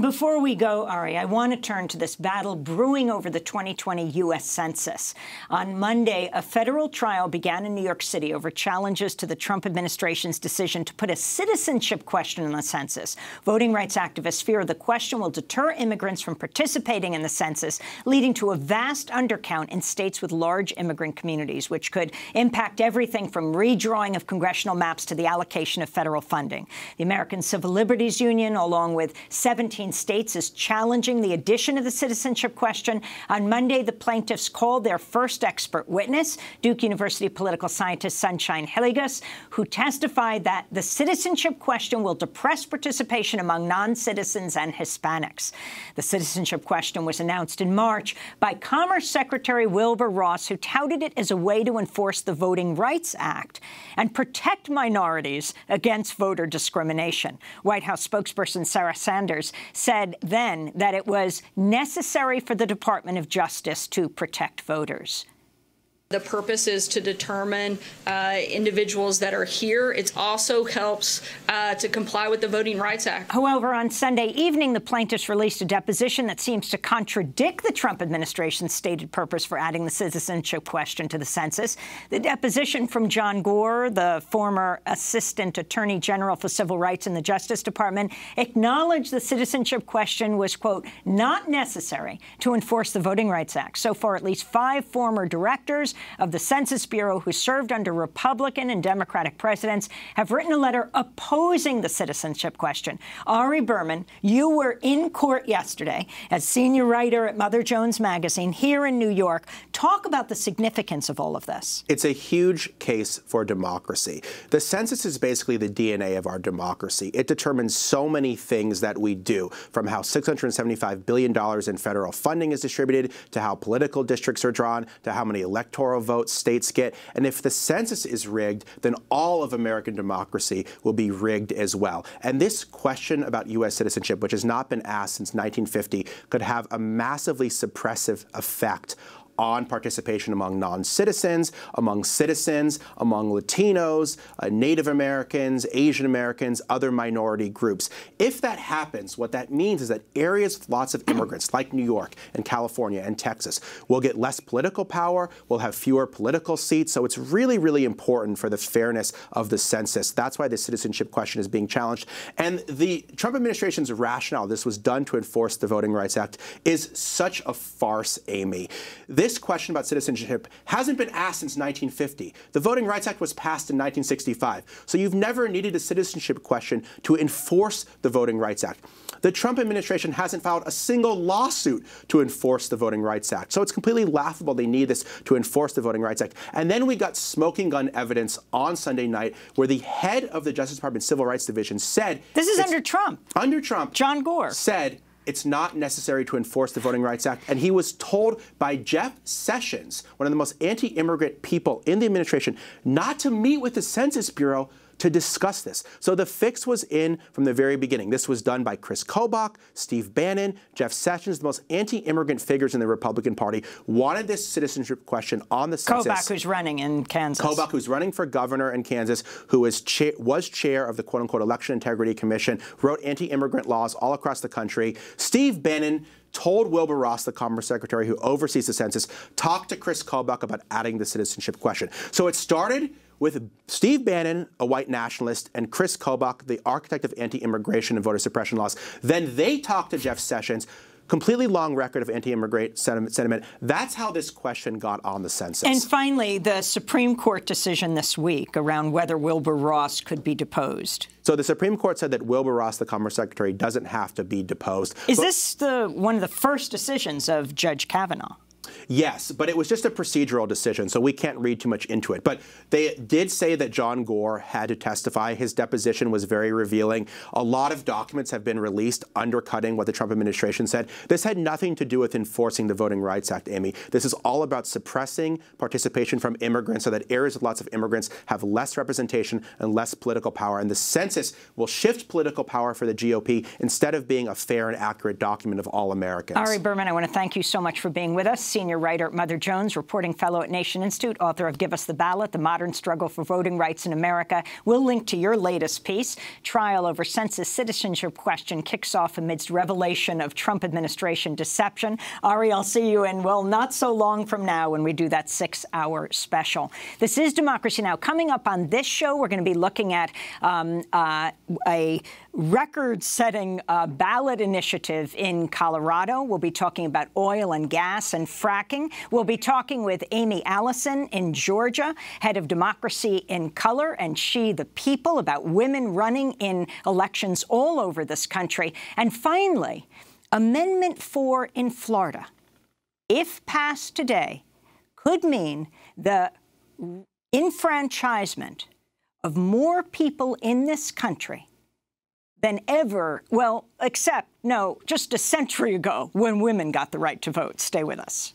Before we go, Ari, I want to turn to this battle brewing over the 2020 U.S. Census. On Monday, a federal trial began in New York City over challenges to the Trump administration's decision to put a citizenship question in the census. Voting rights activists fear the question will deter immigrants from participating in the census, leading to a vast undercount in states with large immigrant communities, which could impact everything from redrawing of congressional maps to the allocation of federal funding. The American Civil Liberties Union, along with 17 states is challenging the addition of the citizenship question. On Monday, the plaintiffs called their first expert witness, Duke University political scientist Sunshine Hillygus, who testified that the citizenship question will depress participation among non-citizens and Hispanics. The citizenship question was announced in March by Commerce Secretary Wilbur Ross, who touted it as a way to enforce the Voting Rights Act and protect minorities against voter discrimination. White House spokesperson Sarah Sanders said then that it was necessary for the Department of Justice to protect voters. The purpose is to determine uh, individuals that are here. It also helps uh, to comply with the Voting Rights Act. However, on Sunday evening, the plaintiffs released a deposition that seems to contradict the Trump administration's stated purpose for adding the citizenship question to the census. The deposition from John Gore, the former Assistant Attorney General for Civil Rights in the Justice Department, acknowledged the citizenship question was, quote, not necessary to enforce the Voting Rights Act. So far, at least five former directors of the Census Bureau who served under Republican and Democratic presidents have written a letter opposing the citizenship question. Ari Berman, you were in court yesterday as senior writer at Mother Jones Magazine here in New York. Talk about the significance of all of this. It's a huge case for democracy. The census is basically the DNA of our democracy. It determines so many things that we do, from how $675 billion in federal funding is distributed, to how political districts are drawn, to how many electoral electoral votes states get. And if the census is rigged, then all of American democracy will be rigged as well. And this question about U.S. citizenship, which has not been asked since 1950, could have a massively suppressive effect on participation among non-citizens, among citizens, among Latinos, uh, Native Americans, Asian Americans, other minority groups. If that happens, what that means is that areas with lots of immigrants, like New York and California and Texas, will get less political power, will have fewer political seats. So it's really, really important for the fairness of the census. That's why the citizenship question is being challenged. And the Trump administration's rationale, this was done to enforce the Voting Rights Act, is such a farce, Amy. This this question about citizenship hasn't been asked since 1950. The Voting Rights Act was passed in 1965. So you've never needed a citizenship question to enforce the Voting Rights Act. The Trump administration hasn't filed a single lawsuit to enforce the Voting Rights Act. So it's completely laughable they need this to enforce the Voting Rights Act. And then we got smoking gun evidence on Sunday night where the head of the Justice Department Civil Rights Division said This is under Trump. Under Trump. John Gore. Said it's not necessary to enforce the Voting Rights Act. And he was told by Jeff Sessions, one of the most anti-immigrant people in the administration, not to meet with the Census Bureau to discuss this. So the fix was in from the very beginning. This was done by Kris Kobach, Steve Bannon, Jeff Sessions, the most anti-immigrant figures in the Republican Party, wanted this citizenship question on the census. Kobach, who's running in Kansas. Kobach, who's running for governor in Kansas, who is cha was chair of the quote-unquote Election Integrity Commission, wrote anti-immigrant laws all across the country. Steve Bannon told Wilbur Ross, the Commerce Secretary who oversees the census, talk to Kris Kobach about adding the citizenship question. So it started with Steve Bannon, a white nationalist, and Kris Kobach, the architect of anti-immigration and voter suppression laws. Then they talked to Jeff Sessions, completely long record of anti-immigrant sentiment, sentiment. That's how this question got on the census. And finally, the Supreme Court decision this week around whether Wilbur Ross could be deposed. So the Supreme Court said that Wilbur Ross, the Commerce Secretary, doesn't have to be deposed. Is but this the one of the first decisions of Judge Kavanaugh? Yes, but it was just a procedural decision, so we can't read too much into it. But they did say that John Gore had to testify. His deposition was very revealing. A lot of documents have been released undercutting what the Trump administration said. This had nothing to do with enforcing the Voting Rights Act, Amy. This is all about suppressing participation from immigrants so that areas with lots of immigrants have less representation and less political power. And the census will shift political power for the GOP instead of being a fair and accurate document of all Americans. Ari Berman, I want to thank you so much for being with us. senior writer Mother Jones, reporting fellow at Nation Institute, author of Give Us the Ballot, The Modern Struggle for Voting Rights in America. We'll link to your latest piece. Trial over census citizenship question kicks off amidst revelation of Trump administration deception. Ari, I'll see you in, well, not so long from now when we do that six-hour special. This is Democracy Now! Coming up on this show, we're going to be looking at um, uh, a record-setting uh, ballot initiative in Colorado. We'll be talking about oil and gas and fracking. We'll be talking with Aimee Allison in Georgia, head of Democracy in Color and She the People, about women running in elections all over this country. And finally, Amendment 4 in Florida, if passed today, could mean the enfranchisement of more people in this country than ever, well, except, no, just a century ago when women got the right to vote. Stay with us.